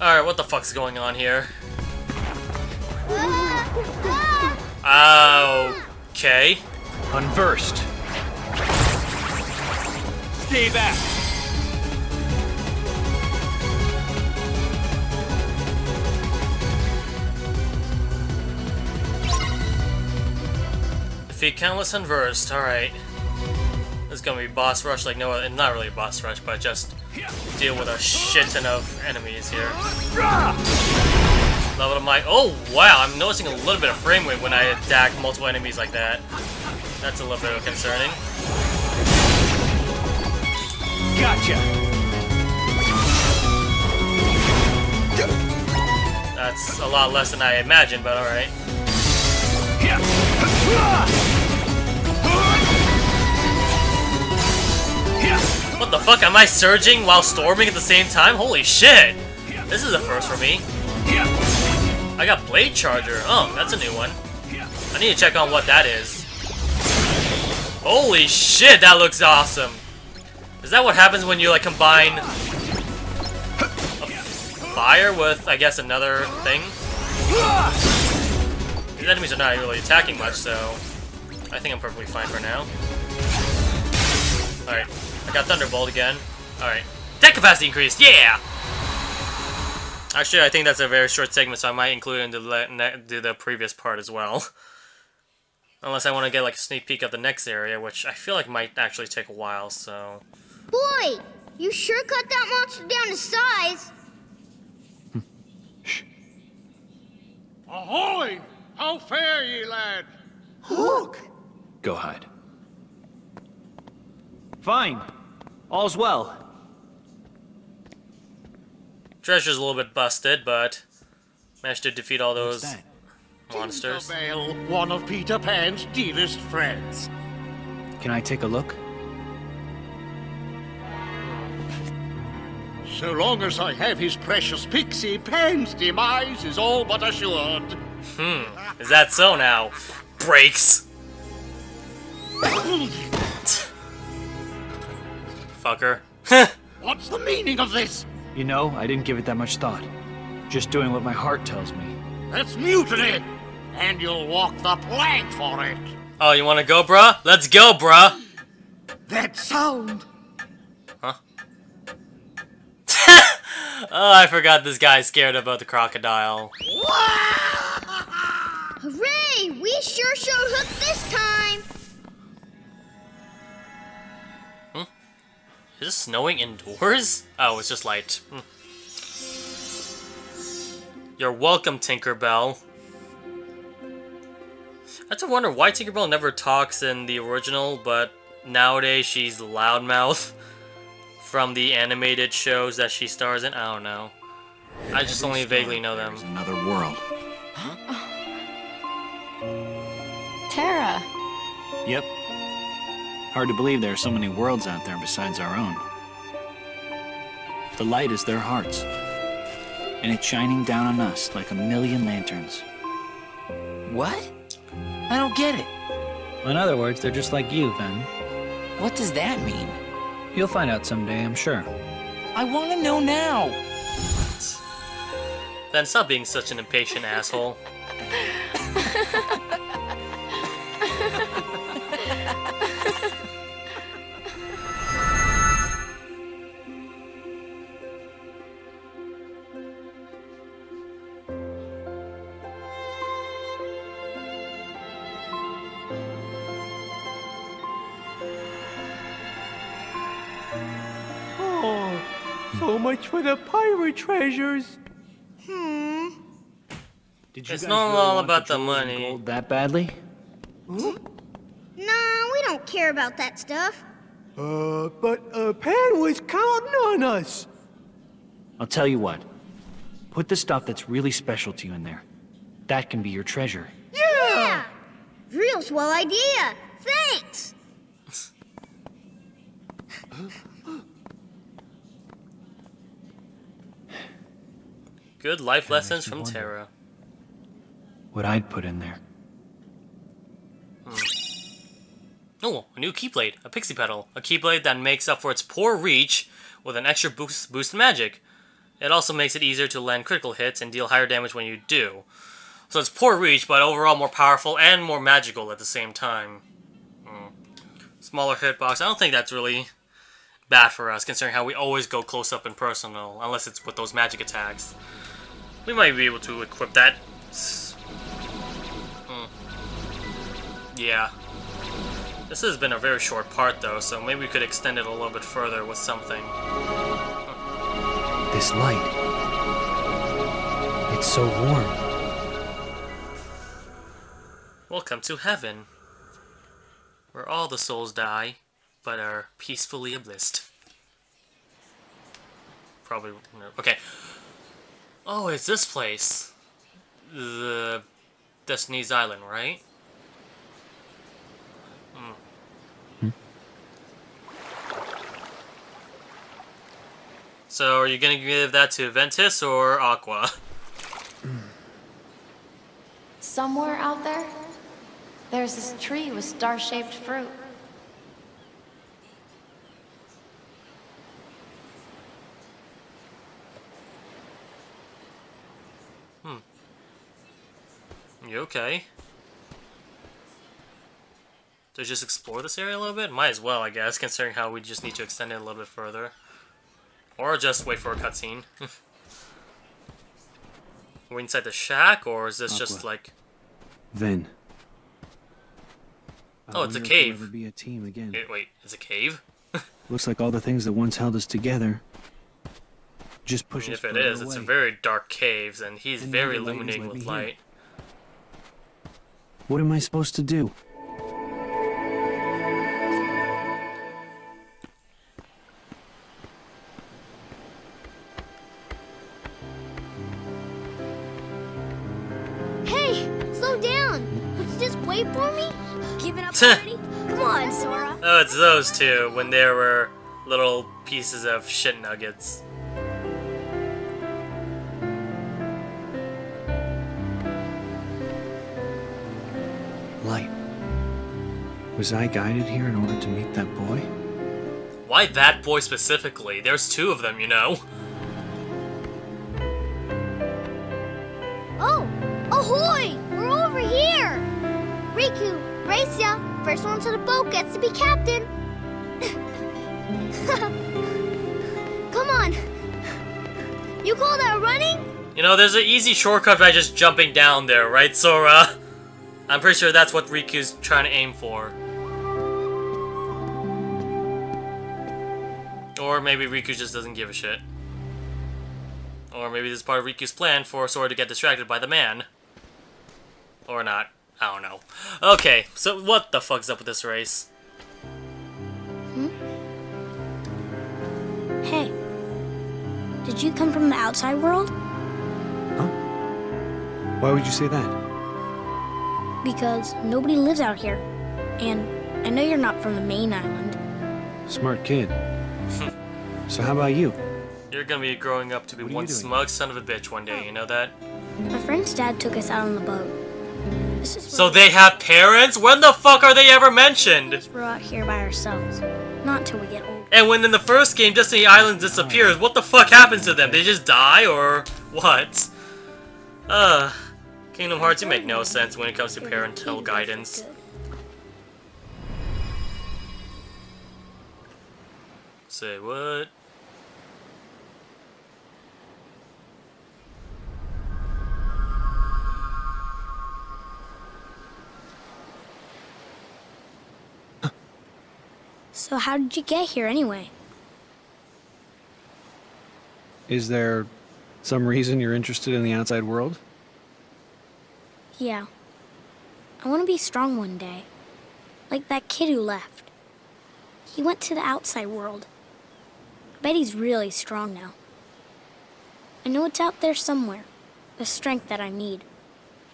Alright, what the fuck's going on here? Okay. Unversed. Stay back. Defeat countless unversed, alright. This is gonna be boss rush like no other, not really a boss rush, but just deal with a shit ton of enemies here. Level of my, oh wow, I'm noticing a little bit of frame rate when I attack multiple enemies like that. That's a little bit concerning. Gotcha. That's a lot less than I imagined, but alright. What the fuck, am I surging while storming at the same time? Holy shit! This is a first for me. I got Blade Charger. Oh, that's a new one. I need to check on what that is. Holy shit, that looks awesome! Is that what happens when you like combine fire with, I guess, another thing? These enemies are not really attacking much, so I think I'm perfectly fine for now. Alright, I got Thunderbolt again. Alright, deck capacity increased, yeah! Actually, I think that's a very short segment, so I might include it into the, the, the previous part as well. Unless I want to get like a sneak peek of the next area, which I feel like might actually take a while, so... Boy, you sure cut that monster down to size. Hmm. Ahoy! How fare ye, lad? Look! Go hide. Fine. All's well. Treasure's a little bit busted, but managed to defeat all those that? monsters. Tinkerbell, one of Peter Pan's dearest friends. Can I take a look? So long as I have his precious pixie, Pan's demise is all but assured. Hmm, is that so now? Breaks. Fucker. What's the meaning of this? You know, I didn't give it that much thought. Just doing what my heart tells me. That's mutiny! And you'll walk the plank for it! oh, you wanna go, bruh? Let's go, bruh! That sound! Huh? oh, I forgot this guy's scared about the crocodile. Hooray! We sure showed Hook this time. Is it snowing indoors? Oh, it's just light. Hmm. You're welcome, Tinkerbell. I have to wonder why Tinkerbell never talks in the original, but nowadays she's loudmouth from the animated shows that she stars in. I don't know. I just only vaguely know them. There's another world. Terra. Yep. Hard to believe there are so many worlds out there besides our own. The light is their hearts. And it's shining down on us like a million lanterns. What? I don't get it. In other words, they're just like you, Ven. What does that mean? You'll find out someday, I'm sure. I want to know now. Then stop being such an impatient asshole. so much for the pirate treasures. Hmm. Did you It's guys not really all want about the money. gold that badly? Nah, we don't care about that stuff. Uh, but uh, Pan was counting on us. I'll tell you what. Put the stuff that's really special to you in there. That can be your treasure. Yeah! Real swell idea. Thanks. Good life lessons from wonder. Terra. What I'd put in there. Oh, a new Keyblade, a Pixie Petal. A Keyblade that makes up for its poor reach with an extra boost, boost magic. It also makes it easier to land critical hits and deal higher damage when you do. So it's poor reach, but overall more powerful and more magical at the same time. Hmm. Smaller hitbox. I don't think that's really bad for us, considering how we always go close up and personal, unless it's with those magic attacks. We might be able to equip that. Hmm. Yeah. This has been a very short part though, so maybe we could extend it a little bit further with something. This light. It's so warm. Welcome to heaven, where all the souls die, but are peacefully ablissed. Probably, no. okay. Oh, it's this place. The Destiny's Island, right? Hmm. So, are you gonna give that to Ventus or Aqua? Somewhere out there, there's this tree with star-shaped fruit. Hmm. You okay? To just explore this area a little bit? Might as well, I guess, considering how we just need to extend it a little bit further. Or just wait for a cutscene. We're inside the shack, or is this Aqua. just like... Ven. Oh, it's a cave. Ever be a team again. Wait, wait, it's a cave? Looks like all the things that once held us together just I mean, if it is, it's a very dark caves, and he's And very now the light has illuminating with light. What am I supposed to do? Hey, slow down. Would you just wait for me? Give it up already? Come on, Sora. Oh, it's those two, when there were little pieces of shit nuggets. Was I guided here in order to meet that boy? Why that boy specifically? There's two of them, you know? Oh, ahoy! We're over here. Riku, race ya. First one to the boat gets to be captain. Come on. You call that running? You know, there's an easy shortcut by just jumping down there, right, Sora? I'm pretty sure that's what Riku's trying to aim for. Or maybe Riku just doesn't give a shit. Or maybe this is part of Riku's plan for Sora to get distracted by the man. Or not. I don't know. Okay, so what the fuck's up with this race? Hmm? Hey, did you come from the outside world? Huh? Why would you say that? Because nobody lives out here. And I know you're not from the main island. Smart kid. So how about you? You're gonna be growing up to be What are you one smug son of a bitch one day, you know that? My friend's dad took us out on the boat. This is So they have parents? When the fuck are they ever mentioned? we're out here by ourselves. Not till we get old. And when in the first game Destiny Island disappears, what the fuck happens to them? They just die or what? Uh, Kingdom Hearts, you make no sense when it comes to parental guidance. Say what? So how did you get here anyway? Is there some reason you're interested in the outside world? Yeah. I want to be strong one day. Like that kid who left. He went to the outside world. I bet he's really strong now. I know it's out there somewhere. The strength that I need.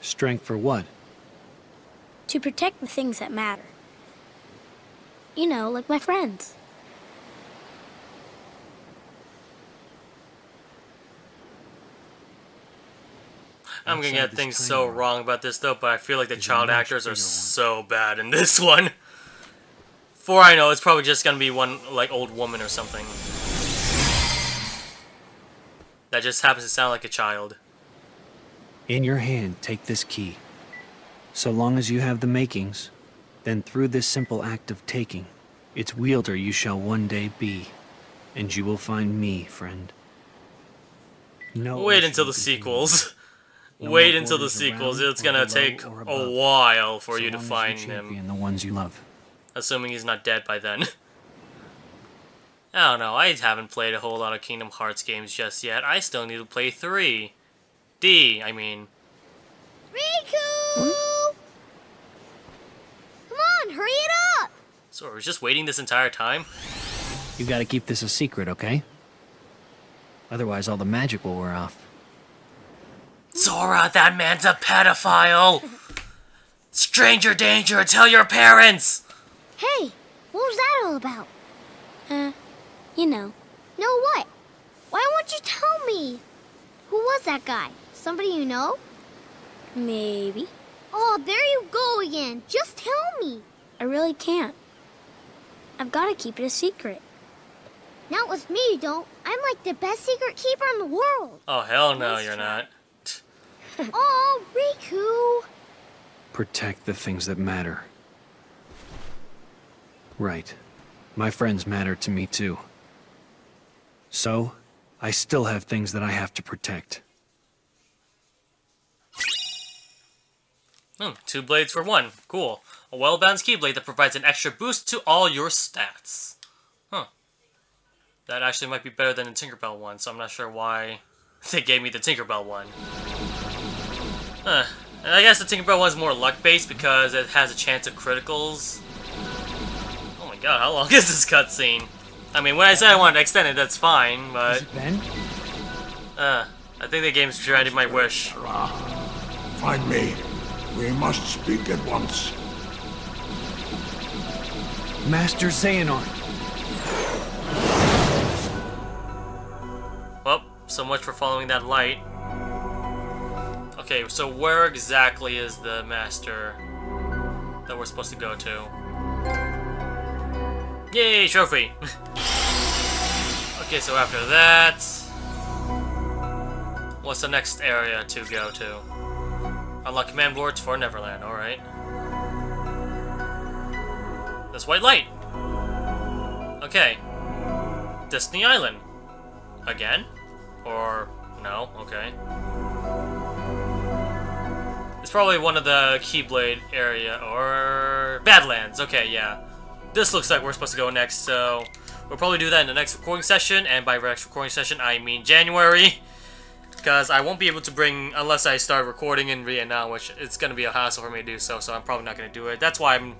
Strength for what? To protect the things that matter. You know, like my friends. I'm gonna get things so wrong about this though, but I feel like the child actors are so bad in this one. For I know, it's probably just gonna be one like old woman or something. that just happens to sound like a child. In your hand, take this key. So long as you have the makings, then through this simple act of taking, its wielder you shall one day be, and you will find me, friend. No Wait until the sequels. No Wait until the sequels. It's gonna take a while for so you to long as find him. champion the ones you love. Assuming he's not dead by then. I don't know, I haven't played a whole lot of Kingdom Hearts games just yet. I still need to play 3. D, I mean. Riku! Come on, hurry it up! So we're just waiting this entire time? You gotta keep this a secret, okay? Otherwise, all the magic will wear off. Sora, that man's a pedophile! Stranger danger, tell your parents! Hey, what was that all about? Uh, you know. Know what? Why won't you tell me? Who was that guy? Somebody you know? Maybe. Oh, there you go again. Just tell me. I really can't. I've got to keep it a secret. Not with me, you don't. I'm like the best secret keeper in the world. Oh, hell no, Nice you're try. not. oh, Riku. Protect the things that matter. Right. My friends matter to me too. So, I still have things that I have to protect. Hmm, two blades for one. Cool. A well-balanced keyblade that provides an extra boost to all your stats. Huh. That actually might be better than the Tinkerbell one, so I'm not sure why they gave me the Tinkerbell one. Huh. And I guess the Tinkerbell one's more luck-based because it has a chance of criticals. Oh my god, how long is this cutscene? I mean, when I said I wanted to extend it, that's fine, but... Ven? Uh, I think the game's granted my wish. Find me. We must speak at once. Master Xehanort! Well, so much for following that light. Okay, so where exactly is the master that we're supposed to go to? Yay, trophy! okay, so after that... What's the next area to go to? Unlock command boards for Neverland, alright. This white light! Okay. Disney Island. Again? Or no? Okay. It's probably one of the Keyblade area or Badlands. Okay, yeah. This looks like we're supposed to go next, so we'll probably do that in the next recording session. And by next recording session, I mean January, because I won't be able to bring unless I start recording in Vietnam, which it's gonna be a hassle for me to do so. So I'm probably not gonna do it. That's why I'm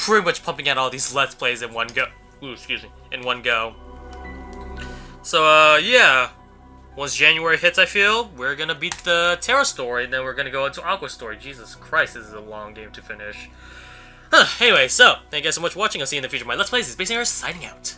pretty much pumping out all these Let's Plays in one go. Ooh, excuse me, in one go. So, uh, yeah. Once January hits, I feel, we're gonna beat the Terra story, and then we're gonna go into Aqua story. Jesus Christ, this is a long game to finish. Huh, anyway, so, thank you guys so much for watching. I'll see you in the future. My Let's Plays is Bass Singer signing out.